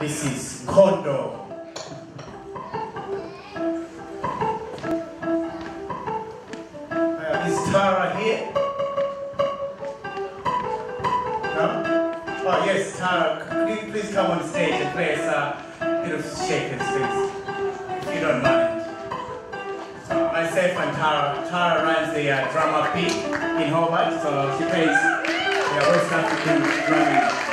This is Nkhondo. Uh, this Tara here? No? Oh yes, Tara. Could you please come on stage and play us a bit of shakers, please, if you don't mind. Myself and Tara, Tara runs the uh, drumbeat in Hobart, so she plays the West African drumming.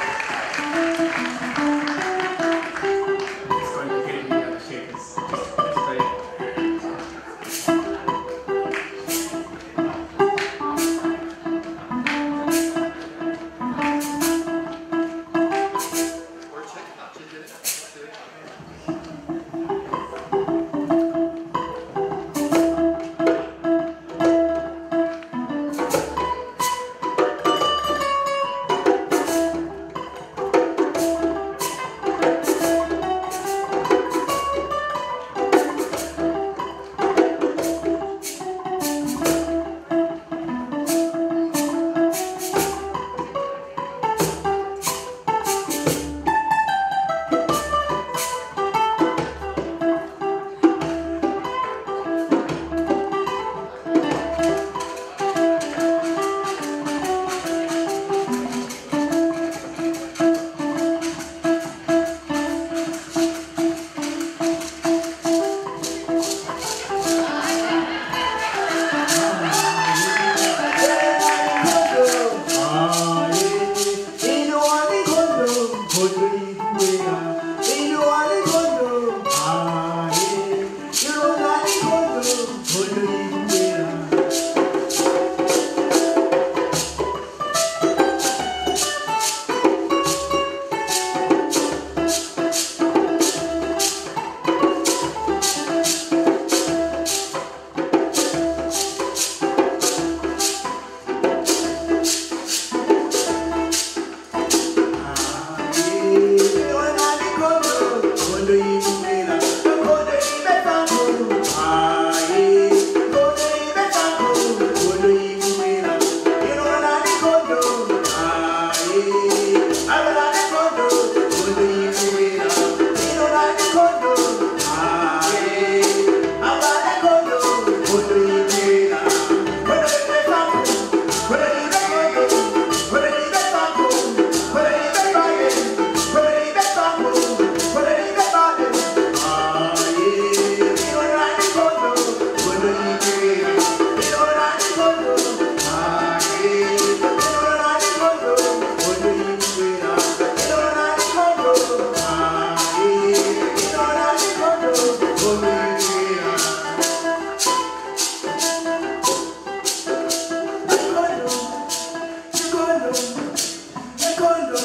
big.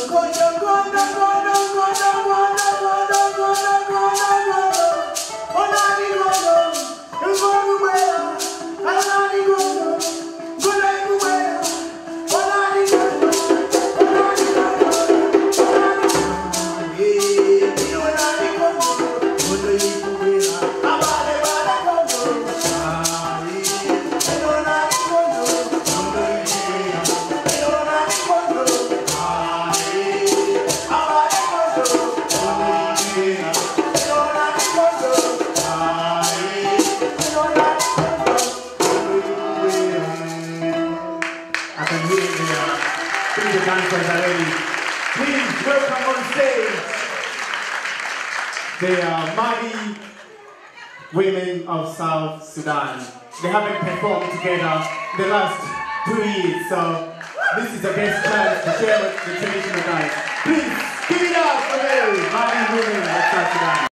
Escolha already. Please welcome on stage the uh, mighty women of South Sudan. They haven't performed together the last two years, so this is the best chance to share the traditional dance. Please give it up for them, mighty women